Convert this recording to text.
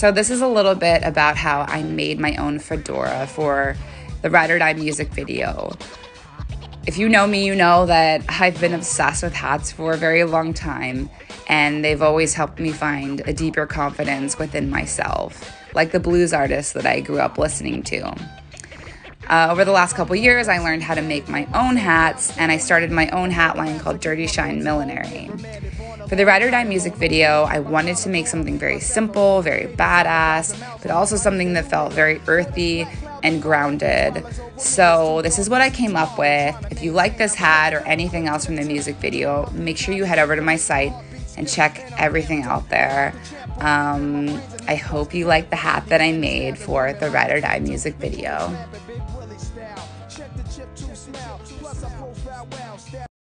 So, this is a little bit about how I made my own fedora for the Ride or Die music video. If you know me, you know that I've been obsessed with hats for a very long time, and they've always helped me find a deeper confidence within myself, like the blues artists that I grew up listening to. Uh, over the last couple years, I learned how to make my own hats, and I started my own hat line called Dirty Shine Millinery. For the Ride or Die music video, I wanted to make something very simple, very badass, but also something that felt very earthy and grounded. So, this is what I came up with. If you like this hat or anything else from the music video, make sure you head over to my site and check everything out there. Um, I hope you like the hat that I made for the Ride or Die music video.